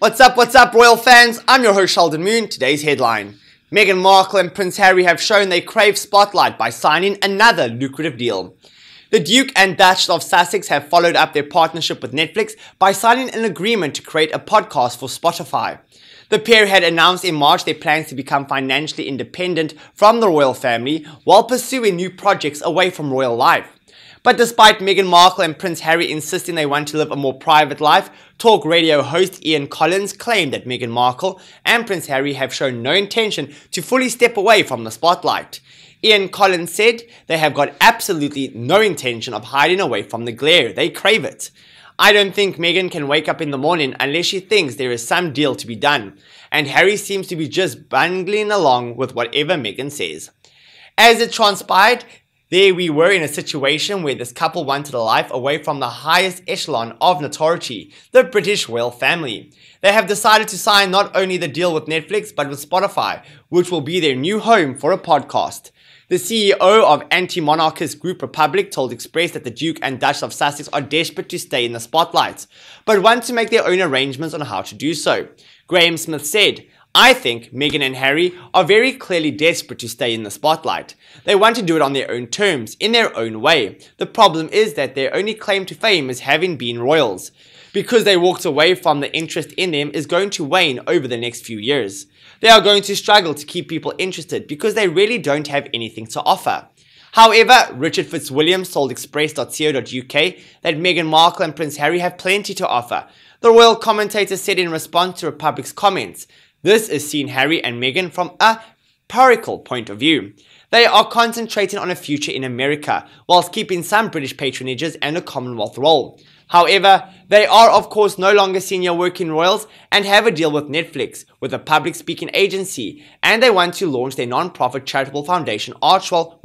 What's up, what's up, royal fans? I'm your host, Sheldon Moon. Today's headline Meghan Markle and Prince Harry have shown they crave spotlight by signing another lucrative deal. The Duke and Duchess of Sussex have followed up their partnership with Netflix by signing an agreement to create a podcast for Spotify. The pair had announced in March their plans to become financially independent from the royal family while pursuing new projects away from royal life. But despite Meghan Markle and Prince Harry insisting they want to live a more private life, talk radio host Ian Collins claimed that Meghan Markle and Prince Harry have shown no intention to fully step away from the spotlight. Ian Collins said they have got absolutely no intention of hiding away from the glare, they crave it. I don't think Meghan can wake up in the morning unless she thinks there is some deal to be done, and Harry seems to be just bungling along with whatever Meghan says. As it transpired, there we were in a situation where this couple wanted a life away from the highest echelon of notoriety, the British royal family. They have decided to sign not only the deal with Netflix but with Spotify, which will be their new home for a podcast. The CEO of anti-monarchist group Republic told Express that the Duke and Duchess of Sussex are desperate to stay in the spotlight, but want to make their own arrangements on how to do so. Graham Smith said, I think Meghan and Harry are very clearly desperate to stay in the spotlight. They want to do it on their own terms, in their own way. The problem is that their only claim to fame is having been royals. Because they walked away from the interest in them is going to wane over the next few years. They are going to struggle to keep people interested because they really don't have anything to offer. However, Richard Fitzwilliams told Express.co.uk that Meghan Markle and Prince Harry have plenty to offer. The royal commentator said in response to Republic's comments, this is seeing Harry and Meghan from a parochial point of view. They are concentrating on a future in America, whilst keeping some British patronages and a Commonwealth role. However, they are of course no longer senior working royals and have a deal with Netflix, with a public speaking agency, and they want to launch their non-profit charitable foundation Archewell